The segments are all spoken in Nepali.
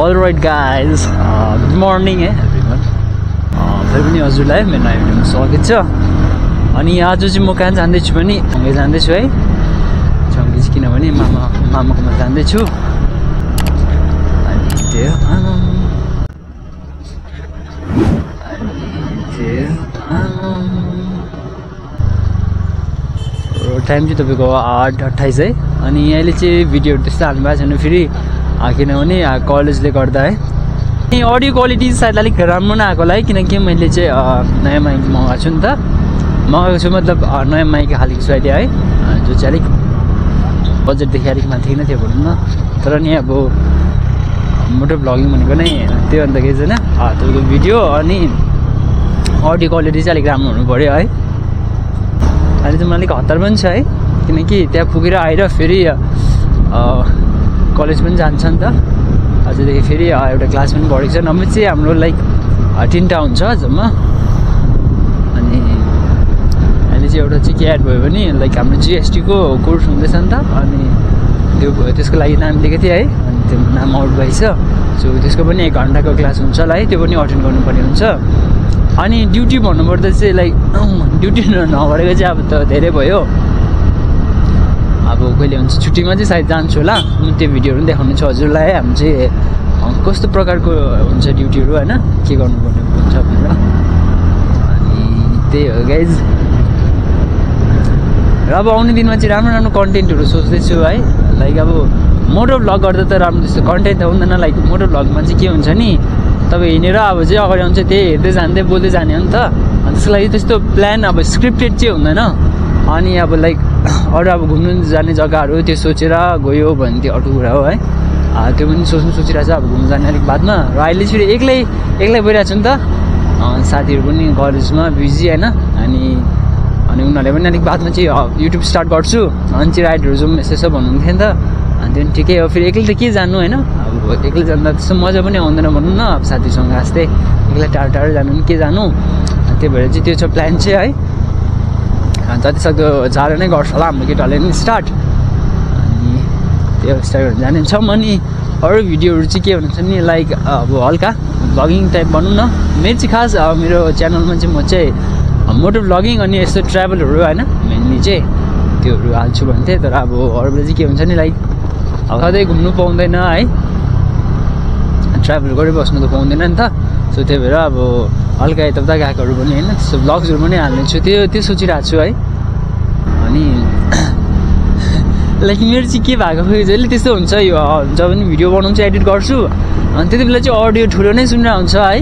All right guys good morning है एभ्रिवान फेरि पनि हजुरलाई मेरो नयाँ भिडियोमा स्वागत छ। अनि आज चाहिँ म कहाँ जाँदैछु भने? सँगै जाँदैछु है। सँगै चाहिँ किनभने मामा मामाकोमा जाँदैछु। अनि त्यो टाइम चाहिँ तपाईँको आठ अट्ठाइस है। अनि अहिले चाहिँ भिडियोहरू त्यस्तो हाल्नु भएको छैन। फेरि किनभने कलेजले गर्दा है। अनि अडियो क्वालिटी सायद अलिक राम्रो नआएको होला है किनकि मैले चाहिँ नयाँ माइक मगाएको छु नि त। मगाएको छु मतलब नयाँ माइक खालको छु अहिले है। जो चाहिँ अलिक बजेटदेखि अलिक माथि नै थियो भनौँ न। तर नि अब मोटो भ्लगिङ भनेको नै त्यो अन्तखेरि चाहिँ होइन तपाईँको भिडियो अनि अडियो क्वालिटी चाहिँ अलिक राम्रो हुनु पऱ्यो है। अहिले चाहिँ मलाई अलिक हतार पनि छ है किनकि त्यहाँ पुगेर आएर फेरि कलेज पनि जान्छ नि त। अझदेखि फेरि एउटा क्लास पनि बढेको छ। नभए चाहिँ हाम्रो लाइक तिनवटा हुन्छ जम्मा। अनि अहिले चाहिँ एउटा चाहिँ के एड भयो भने लाइक हाम्रो जिएसटीको कोर्स हुँदैछ नि त। अनि त्यो त्यसको लागि नाम दिएको थिएँ है। अनि त्यो नाम आउट भएछ। सो त्यसको पनि एक घन्टाको क्लास हुन्छ होला है। त्यो पनि अटेन्ड गर्नुपर्ने हुन्छ। अनि ड्युटी भन्नुपर्दा चाहिँ लाइक ड्युटी नगरेको चाहिँ अब त धेरै भयो। अब कहिले हुन्छ छुट्टीमा चाहिँ सायद जान्छु होला। म त्यो भिडियोहरू पनि देखाउने छु हजुरलाई हामी चाहिँ कस्तो प्रकारको हुन्छ ड्युटीहरू होइन? के गर्नुपर्ने हुन्छ भनेर। अनि त्यही हो गाइज र अब आउने दिनमा चाहिँ राम्रो राम्रो कन्टेन्टहरू सोच्दैछु है। लाइक अब मोटो भ्लग गर्दा त राम्रो त्यस्तो कन्टेन्ट त हुँदैन। लाइक मोटो भ्लगमा चाहिँ के हुन्छ नि तपाईँ हिँडेर अब चाहिँ अगाडि आउँछ त्यही हेर्दै जाँदै बोल्दै जाने हो नि त। त्यसको लागि त्यस्तो प्लान अब स्क्रिप्टेड चाहिँ हुँदैन। अनि अब लाइक अरू अब घुम्नु जाने जग्गाहरू त्यो सोचेर गयो भने त्यो अरू कुरा हो है। त्यो पनि सोच्नु सोचिरहेको छ अब घुम्नु जाने अलिक बादमा। र अहिले फेरि एक्लै एक्लै गइरहेको छु नि त। साथीहरू पनि कलेजमा बिजी होइन। अनि अनि उनीहरूले पनि अलिक बादमा चाहिँ युट्युब स्टार्ट गर्छु। अनि चाहिँ राइडहरू जाउँ यसो यसो भन्नुहुन्थ्यो नि त। अनि त्यो पनि ठिकै हो। फेरि एक्लै त के जानु होइन। अब एक्लै जाँदा त्यस्तो मजा पनि आउँदैन भनौँ न। अब साथीसँग हाँस्दै एक्लै टाढो टाढो जानु पनि के जानु। त्यही भएर चाहिँ त्यो छ प्लान चाहिँ है। जतिसक्दो चाँडो नै गर्छ होला हाम्रो केटाहरूले पनि स्टार्ट अनि त्यो स्टार्ट गरेर जाने छौँ। अनि अरू भिडियोहरू चाहिँ के हुन्छ नि लाइक अब हल्का भ्लगिङ टाइप भनौँ न। मेरो चाहिँ खास मेरो च्यानलमा चाहिँ म चाहिँ मोटो भ्लगिङ अनि यस्तो ट्राभलहरू होइन? मेनली चाहिँ त्योहरू हाल्छु भन्थेँ। तर अब अरूले चाहिँ के हुन्छ नि लाइक अब सधैँ घुम्नु पाउँदैन है। ट्राभल गरिबस्नु त पाउँदैन नि त। सो त्यही भएर अब हल्का यताउता गएकोहरू पनि होइन त्यस्तो ब्लग्सहरू पनि हाल्ने छु त्यो त्यो सोचिरहेको छु है। अनि लाइक मेरो चाहिँ के भएको खोइ जहिले त्यस्तो हुन्छ यो जब पनि भिडियो बनाउँछु एडिट गर्छु। अनि त्यति बेला चाहिँ अडियो ठुलो नै सुनेर हुन्छ है।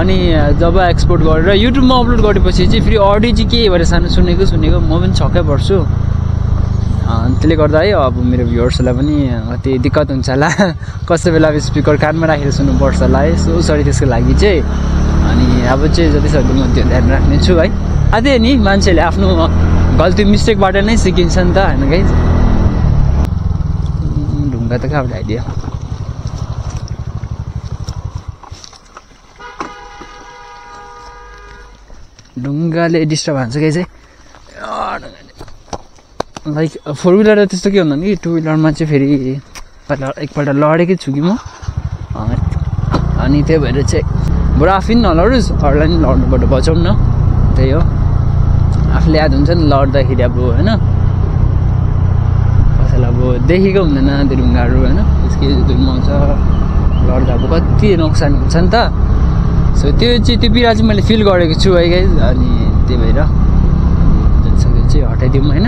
अनि जब एक्सपोर्ट गरेर युट्युबमा अपलोड गरेपछि चाहिँ फेरि अडियो चाहिँ के भएर सानो सुनेको सुनेको म पनि छक्कै पर्छु। त्यसले गर्दा है अब मेरो भ्युवर्सहरूलाई पनि कति दिक्कत हुन्छ होला। कस्तो बेला अब स्पिकर कानमा राखेर सुन्नुपर्छ होला है। सो सरी त्यसको लागि चाहिँ। अनि अब चाहिँ जति सक्दो म त्यो ध्यान राख्नेछु है। अझै नि मान्छेले आफ्नो गल्ती मिस्टेकबाट नै सिकिन्छ नि त होइन गाई ढुङ्गा त कहाँबाट आइदियो ढुङ्गाले डिस्टर्ब हान्छ कि चाहिँ। लाइक फोर विलर त्यस्तो के हुँदैन कि टु विलरमा चाहिँ फेरि एकपल्ट लडेकै छु कि म। अनि त्यही भएर चाहिँ बरु आफै नलडोस् अरूलाई पनि लड्नुबाट बचाउँ न। त्यही हो। आफूले याद हुन्छ नि लड्दाखेरि अब होइन? कसैलाई अब देखेको हुँदैन त्यो ढुङ्गाहरू होइन? त्यसकै धुमाउँछ लड्दा अब कति नोक्सान हुन्छ नि त। सो त्यो चाहिँ त्यो पिरा चाहिँ मैले फिल गरेको छु है अनि त्यही भएर। जतिसक्दो चाहिँ हटाइदिउँ होइन?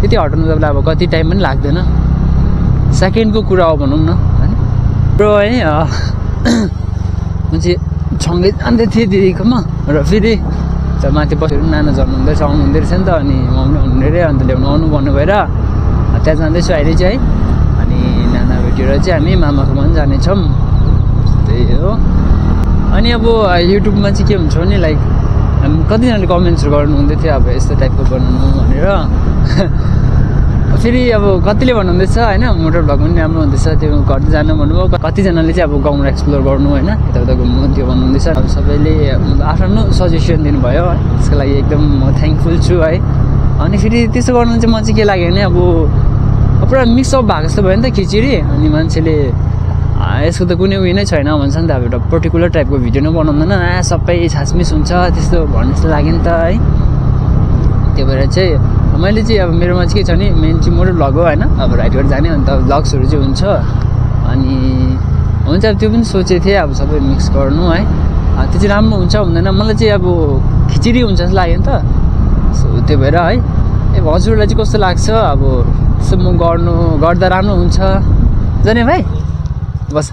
त्यति हटाउनु तपाईँलाई अब कति टाइम पनि लाग्दैन। सेकेन्डको कुरा हो भनौँ न होइन? र है म चाहिँ सँगै जाँदै थिएँ दिदीकोमा र फेरि माथि बसेर नाना जन्म हुँदैछ आउनु हुँदो रहेछ नि त अनि म पनि आउनु अरे अन्त ल्याउनु आउनु भन्नु भएर त्यहाँ जाँदैछु अहिले चाहिँ है अनि नाना भेटेर चाहिँ हामी मामाकोमा पनि जानेछौँ। त्यही हो। अनि अब युट्युबमा चाहिँ के हुन्छ भने लाइक कतिजनाले कमेन्ट्सहरू गर्नु हुँदै थियो अब यस्तो टाइपको बनाउनु भनेर। फेरि अब कतिले भन्नुहुँदैछ होइन मोटर भ्लग पनि राम्रो हुँदैछ त्यो गर्दै जानु भन्नुभयो। कतिजनाले चाहिँ अब गाउँमा एक्सप्लोर गर्नु होइन यताउता घुम्नु त्यो भन्नुहुँदैछ। अब सबैले आफ्नो सजेसन दिनुभयो त्यसको लागि एकदम म थ्याङ्कफुल छु है। अनि फेरि त्यसो गर्नु चाहिँ म चाहिँ के लाग्यो भने अब पुरा मिक्सअप भएको जस्तो भयो नि त खिचडी। अनि मान्छेले यसको त कुनै उयो नै छैन भन्छ नि त अब एउटा पर्टिकुलर टाइपको भिडियो नै बनाउँदैन सबै छासमिस हुन्छ त्यस्तो भन्ने जस्तो लाग्यो नि त है। त्यो भएर चाहिँ मैले चाहिँ अब मेरोमा चाहिँ के छ भने मेन चाहिँ मोटो भ्लग हो होइन। अब गरेर जाने अन्त भ्लग्सहरू चाहिँ हुन्छ। अनि हुन्छ अब त्यो पनि सोचेको थिएँ अब सबै मिक्स गर्नु है। त्यो चाहिँ राम्रो हुन्छ हुँदैन। मलाई चाहिँ अब खिचडी हुन्छ जस्तो लाग्यो नि त। सो त्यो भएर है। ए हजुरलाई चाहिँ कस्तो लाग्छ? अब यसो म गर्नु गर्दा राम्रो हुन्छ। जाने भाइ। बस।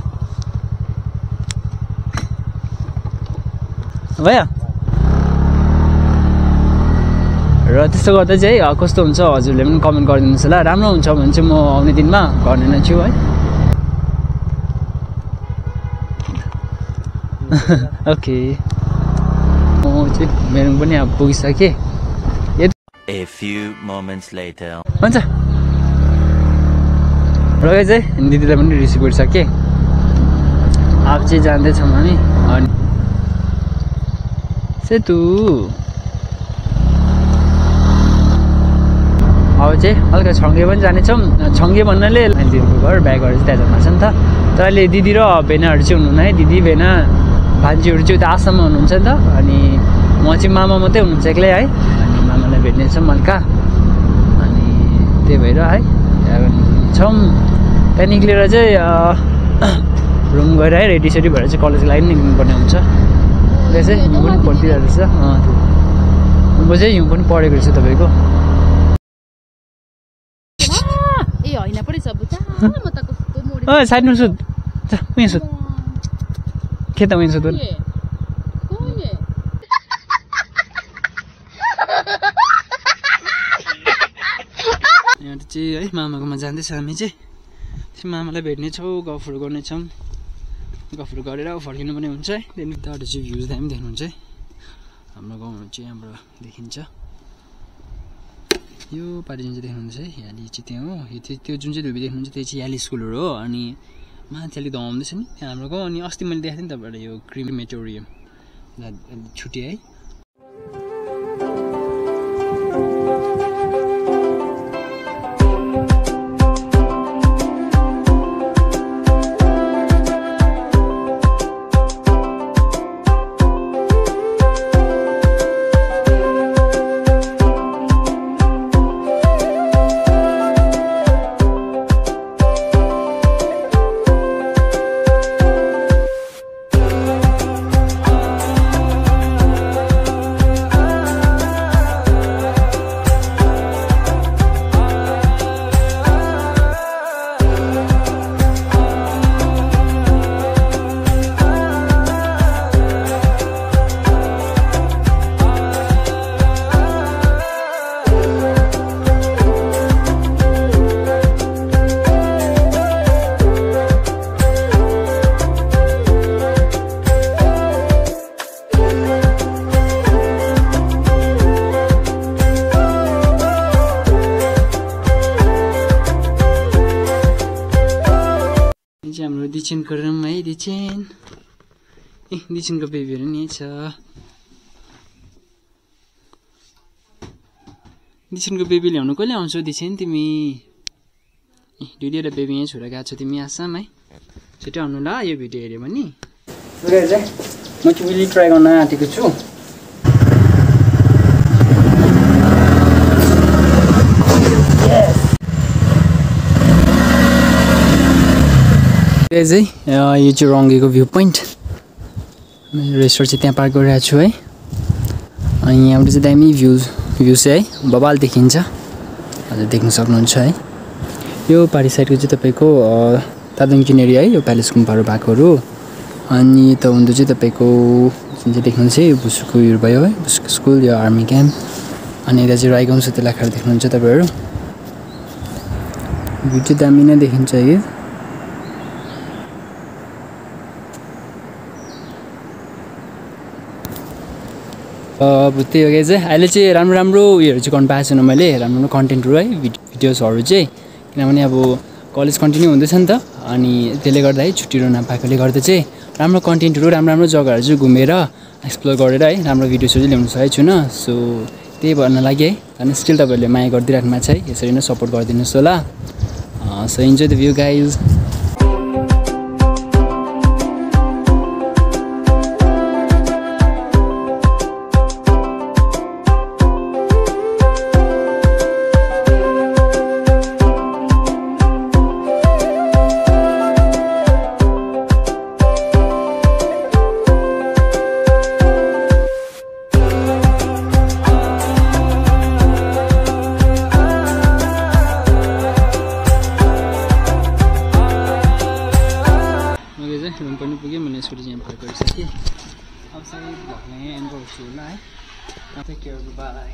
भयो। र त्यस्तो गर्दा चाहिँ कस्तो हुन्छ हजुरले पनि कमेन्ट गरिदिनुहोस् होला। राम्रो हुन्छ भने चाहिँ म आउने दिनमा गर्ने नै छु है। ओके म चाहिँ मेरो पनि अब पुगिसकेँ. हुन्छ। र चाहिँ दिदीलाई पनि रिसिभ गरिसकेँ। अब चाहिँ जाँदैछौँ हामी अनि सेतु। अब चाहिँ हल्का छङ्गे पनि जानेछौँ। छङ्गे भन्नाले दिदीको घर ब्यागहरू चाहिँ त्यहाँ छ नि त। तर अहिले दिदी र भेनाहरू चाहिँ हुनुहुन्न है। दिदी भेना भान्जीहरू चाहिँ उता आसाममा हुनुहुन्छ नि त। अनि म चाहिँ मामा मात्रै हुनुहुन्छ एक्लै है। अनि मामालाई भेट्नेछौँ हल्का। अनि त्यही भएर है त्यहाँ छौँ। त्यहाँ निक्लेर चाहिँ रुम गएर है रेडी सेडी भएर चाहिँ कलेजको लागि पनि निक्लिनुपर्ने हुन्छ। चाहिँ हिउँ पनि परिदिरहेको रहेछ। उँभो चाहिँ हिउँ पनि परेको रहेछ तपाईँको। साइडमा उयो सुत। के त उयो? यहाँ चाहिँ है मामाकोमा जाँदैछ हामी चाहिँ। मामालाई भेट्नेछौँ गफहरू गर्नेछौँ। गफहरू गरेर फर्किनु पनि हुन्छ है। त्यहाँदेखि त्यहाँबाट चाहिँ भ्युज दामी देख्नुहुन्छ है। हाम्रो गाउँहरू चाहिँ यहाँबाट देखिन्छ। यो पारि जुन चाहिँ देख्नुहुन्छ है याली चाहिँ त्यहाँ हो। यो त्यो त्यो जुन चाहिँ धुबी देख्नुहुन्छ त्यो चाहिँ याली स्कुलहरू हो। अनि माथि अलिक धमाउँदैछ नि। हाम्रो गाउँ अनि अस्ति मैले देखाएको थिएँ नि तपाईँलाई यो क्रिमेटोरियम छुट्यो है। दिछेनको रुम है ए दिछेनको बेबीहरू नि छ दिछेनको बेबी ल्याउनु कहिले आउँछौ दिछेन तिमी ए दुईवटा बेबी यहीँ छोरा गएको छ तिमी आसाम है छिटो आउनु ल यो भिडियो हेऱ्यो भने म चाहिँ ट्राई गर्न आँटेको छु यो चाहिँ अँ, यो चाहिँ रङ्गीको भ्यू पोइन्ट रेस्टुरेन्ट चाहिँ त्यहाँ पार्क गरिरहेको छु है। अनि यहाँबाट चाहिँ दामी भ्यू भ्यू चाहिँ है। बबाल देखिन्छ। हजुर देख्न सक्नुहुन्छ है। यो पारि साइडको चाहिँ तपाईँको तादोङ एरिया है यो प्यालेस गुम्पाहरू भएकोहरू। अनि यता हुँदो चाहिँ तपाईँको जुन चाहिँ देख्नुहुन्छ है यो भुसुको उयोहरू भयो है भुसुको स्कुल यो आर्मी क्याम्प। अनि यता चाहिँ राईगाउँ सत्यलाखाहरू देख्नुहुन्छ तपाईँहरू। भ्यू चाहिँ दामी नै देखिन्छ है अब त्यही हो कि चाहिँ। अहिले चाहिँ राम्रो राम्रो उयोहरू चाहिँ गर्नु पाएको छैन मैले राम्रो राम्रो कन्टेन्टहरू है भिड भिडियोजहरू चाहिँ। किनभने अब कलेज कन्टिन्यू हुँदैछ नि त अनि त्यसले गर्दा है छुट्टीहरू नपाएकोले गर्दा चाहिँ राम्रो कन्टेन्टहरू राम्रो राम्रो जग्गाहरू चाहिँ घुमेर एक्सप्लोर गरेर है राम्रो भिडियोजहरू चाहिँ ल्याउनु सकेको छुइनँ सो त्यही भन्न लागि है। अनि स्टिल तपाईँहरूले माया गरिदिइराख्नु भएको छ है यसरी नै सपोर्ट गरिदिनुहोस् होला। So enjoy the view guys I'll say block me and I'll life. I'll take care. Goodbye.